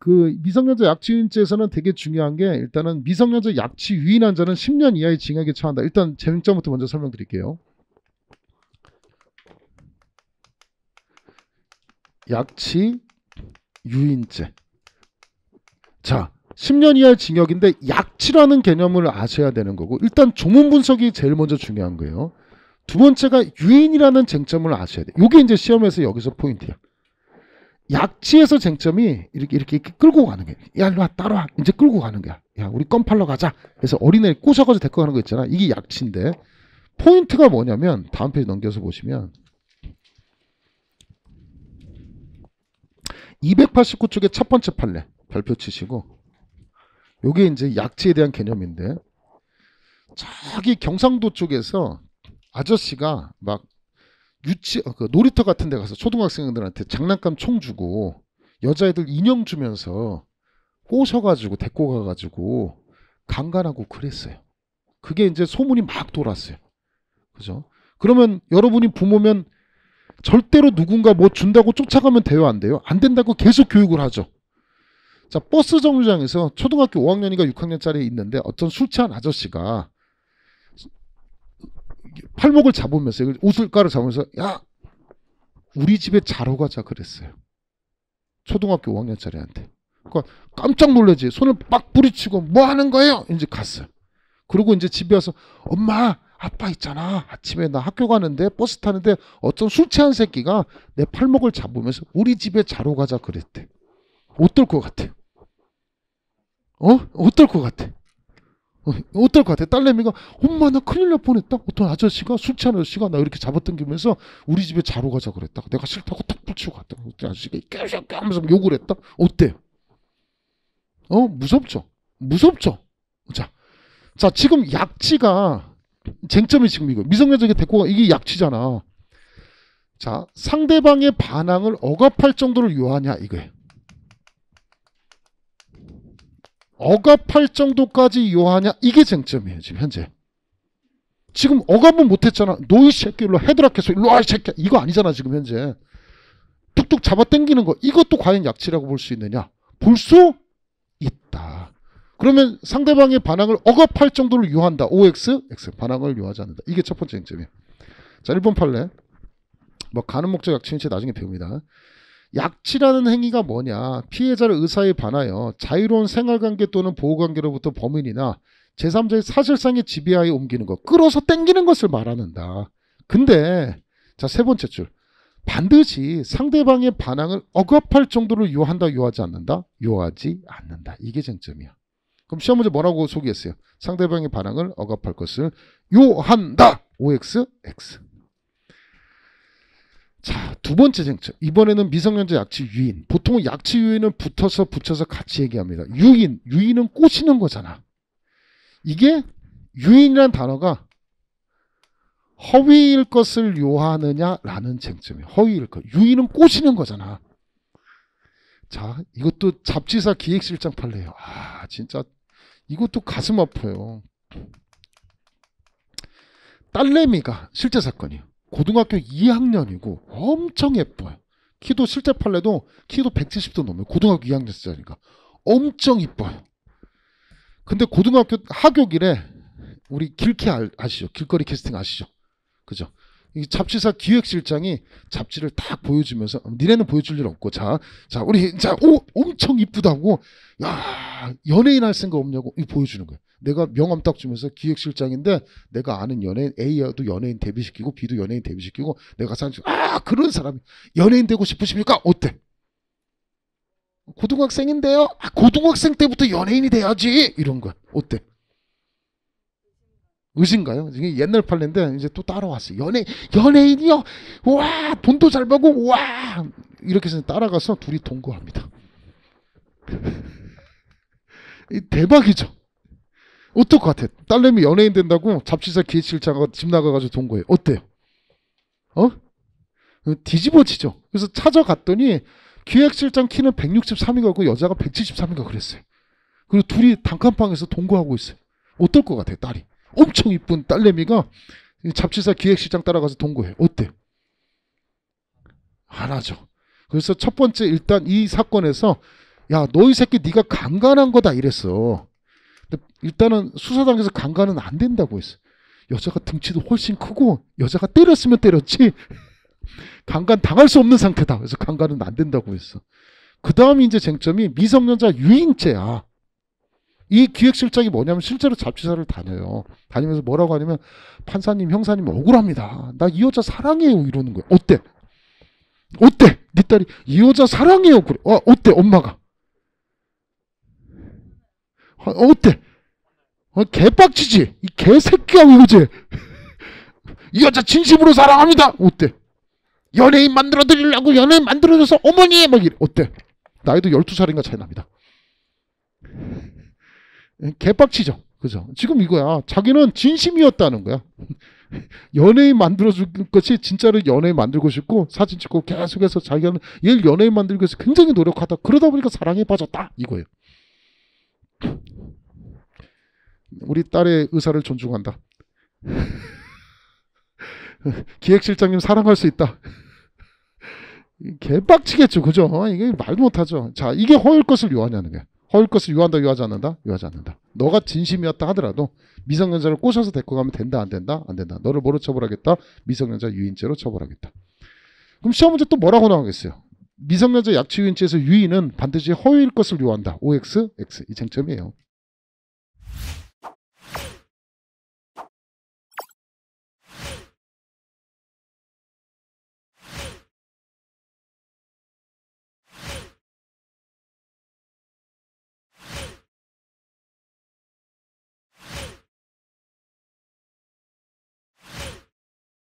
그 미성년자 약취유인죄에서는 되게 중요한 게 일단은 미성년자 약취 유인한 자는 10년 이하의 징역에 처한다. 일단 쟁점부터 먼저 설명드릴게요. 약취 유인죄. 자, 10년 이하의 징역인데 약취라는 개념을 아셔야 되는 거고 일단 조문 분석이 제일 먼저 중요한 거예요. 두 번째가 유인이라는 쟁점을 아셔야 돼. 이게 이제 시험에서 여기서 포인트야. 약취에서 쟁점이 이렇게 이렇게, 이렇게 끌고 가는 거야. 야, 일로 와, 따라와. 이제 끌고 가는 거야. 야, 우리 껌 팔러 가자. 그래서 어린애 꼬셔가지고 데리고 가는 거 있잖아. 이게 약취인데 포인트가 뭐냐면 다음 페이지 넘겨서 보시면 289쪽의 첫 번째 판례 별표 치시고 요게 이제 약취에 대한 개념인데 저기 경상도 쪽에서 아저씨가 막 유치 어, 그 놀이터 같은 데 가서 초등학생들한테 장난감 총 주고 여자애들 인형 주면서 꼬셔가지고 데리고 가가지고 강간하고 그랬어요. 그게 이제 소문이 막 돌았어요. 그죠? 그러면 여러분이 부모면 절대로 누군가 뭐 준다고 쫓아가면 돼요, 안 돼요? 안 된다고 계속 교육을 하죠. 자, 버스 정류장에서 초등학교 5학년인가 6학년짜리 있는데 어떤 술 취한 아저씨가 팔목을 잡으면서 옷을가를 잡으면서 야 우리 집에 자러 가자 그랬어요. 초등학교 5학년짜리한테. 그러니까 깜짝 놀라지. 손을 막 부리치고 뭐 하는 거예요? 이제 갔어요. 그리고 이제 집에 와서 엄마 아빠 있잖아. 아침에 나 학교 가는데 버스 타는데 어떤 술 취한 새끼가 내 팔목을 잡으면서 우리 집에 자러 가자 그랬대. 어떨 것 같아? 어? 어떨 것 같아? 어, 어떨 것 같아? 딸내미가 엄마 나 큰일 날 뻔했다. 어떤 아저씨가 술 취한 아저씨가 나 이렇게 잡아당기면서 우리 집에 자러 가자 그랬다. 내가 싫다고 탁 붙이고 갔다. 어떤 아저씨가 깨우셔 하면서 욕을 했다. 어때요? 어 무섭죠? 무섭죠? 자, 자 지금 약지가 쟁점이 지금 이거 미성년자에게 데리고 가 이게 약치잖아. 자 상대방의 반항을 억압할 정도로 요하냐 이거예요. 억압할 정도까지 요하냐 이게 쟁점이에요 지금 현재. 지금 억압은 못했잖아. 너희 새끼 일로 헤드락해서 일로 와이 새끼 이거 아니잖아 지금 현재. 툭툭 잡아 당기는 거 이것도 과연 약치라고 볼 수 있느냐? 볼 수 있다. 그러면 상대방의 반항을 억압할 정도로 요한다. OX, X 반항을 요하지 않는다. 이게 첫 번째 쟁점이에요. 자, 1번 판례. 뭐 가는 목적 약치인체 나중에 배웁니다. 약치라는 행위가 뭐냐? 피해자를 의사에 반하여 자유로운 생활관계 또는 보호관계로부터 범인이나 제3자의 사실상의 지배하에 옮기는 것, 끌어서 땡기는 것을 말하는다. 근데 자, 세 번째 줄. 반드시 상대방의 반항을 억압할 정도로 요한다, 요하지 않는다? 요하지 않는다. 이게 쟁점이야. 그럼 시험 문제 뭐라고 소개했어요? 상대방의 반항을 억압할 것을 요한다. OX, X. 자, 두 번째 쟁점. 이번에는 미성년자 약치 유인. 보통은 약치 유인은 붙어서 붙여서 같이 얘기합니다. 유인, 유인은 꼬시는 거잖아. 이게 유인이라는 단어가 허위일 것을 요하느냐라는 쟁점이에요. 허위일 것. 유인은 꼬시는 거잖아. 자, 이것도 잡지사 기획실장 판례예요. 아, 진짜 이것도 가슴 아파요. 딸내미가 실제 사건이에요. 고등학교 2학년이고 엄청 예뻐요. 키도 실제 판례도 키도 170도 넘어요. 고등학교 2학년 시절이니까 엄청 이뻐요. 근데 고등학교 하교길에 우리 길캐 아시죠? 길거리 캐스팅 아시죠? 그죠? 이 잡지사 기획실장이 잡지를 딱 보여주면서 니네는 보여줄 일 없고 자, 자 우리 자 오 엄청 이쁘다고 야 연예인 할 생각 없냐고 이 보여주는 거예요. 내가 명함 딱 주면서 기획실장인데 내가 아는 연예인 A도 연예인 데뷔시키고 B도 연예인 데뷔시키고 내가 사실 아 그런 사람이 연예인 되고 싶으십니까? 어때? 고등학생인데요. 아, 고등학생 때부터 연예인이 돼야지 이런 거야. 어때? 의신가요? 이게 옛날 판례인데 이제 또 따라왔어요. 연예 연예인이요. 와 돈도 잘 벌고 와 이렇게 해서 따라가서 둘이 동거합니다. 대박이죠. 어떨 것 같아? 딸내미 연예인 된다고 잡지사 기획실장과 집 나가가지고 동거해. 어때요? 어? 뒤집어지죠. 그래서 찾아갔더니 기획실장 키는 163인가 고 여자가 173인가 그랬어요. 그리고 둘이 단칸방에서 동거하고 있어요. 어떨 것 같아요, 딸이? 엄청 이쁜 딸내미가 잡지사 기획실장 따라가서 동거해. 어때? 안 하죠. 그래서 첫 번째 일단 이 사건에서 야 너희 새끼 네가 강간한 거다 이랬어. 근데 일단은 수사당에서 강간은 안 된다고 했어. 여자가 등치도 훨씬 크고 여자가 때렸으면 때렸지 강간 당할 수 없는 상태다. 그래서 강간은 안 된다고 했어. 그 다음에 이제 쟁점이 미성년자 유인죄야. 이 기획실장이 뭐냐면 실제로 잡지사를 다녀요. 다니면서 뭐라고 하냐면 판사님, 형사님 억울합니다. 나 이 여자 사랑해요 이러는 거야. 어때? 어때? 네 딸이 이 여자 사랑해요 그래. 어, 어때? 엄마가 어, 어때? 어, 개빡치지? 이 개새끼야 이거지? 이 여자 진심으로 사랑합니다. 어때? 연예인 만들어 드리려고 연예인 만들어줘서 어머니 막 이래. 어때? 나이도 12살인가 차이 납니다. 개빡치죠. 그죠? 지금 이거야. 자기는 진심이었다는 거야. 연예인 만들어줄 것이 진짜로 연예인 만들고 싶고 사진 찍고 계속해서 자기는 얘를 연예인 만들기 위해서 굉장히 노력하다. 그러다 보니까 사랑에 빠졌다. 이거예요. 우리 딸의 의사를 존중한다. 기획실장님 사랑할 수 있다. 개빡치겠죠. 그죠? 어, 이게 말도 못하죠. 자, 이게 허울 것을 요하냐는 거야. 허울 것을 요한다, 요하지 않는다? 요하지 않는다. 너가 진심이었다 하더라도 미성년자를 꼬셔서 데리고 가면 된다, 안 된다? 안 된다. 너를 뭐로 처벌하겠다? 미성년자 유인죄로 처벌하겠다. 그럼 시험 문제 또 뭐라고 나오겠어요? 미성년자 약취 유인죄에서 유인은 반드시 허위일 것을 요한다. OX, X. 이 쟁점이에요.